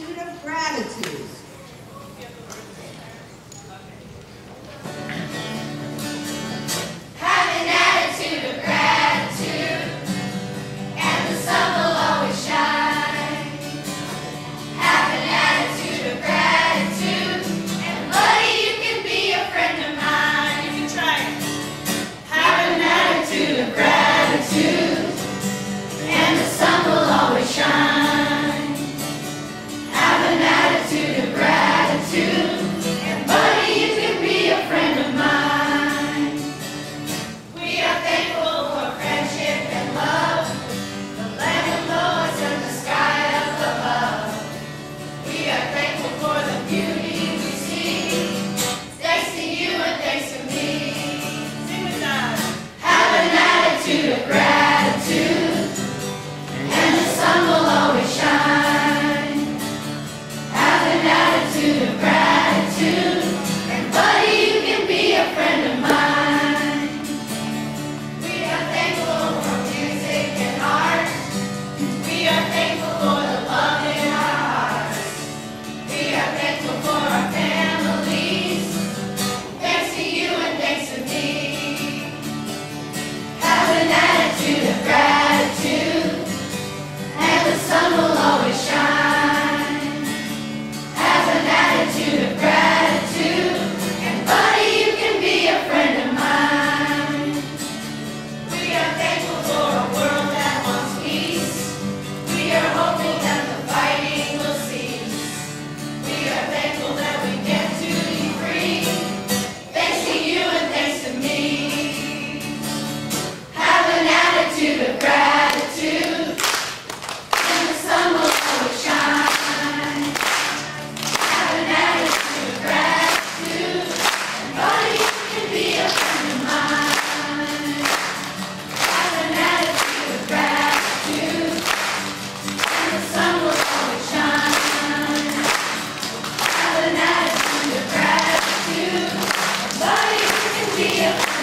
attitude of gratitude. And you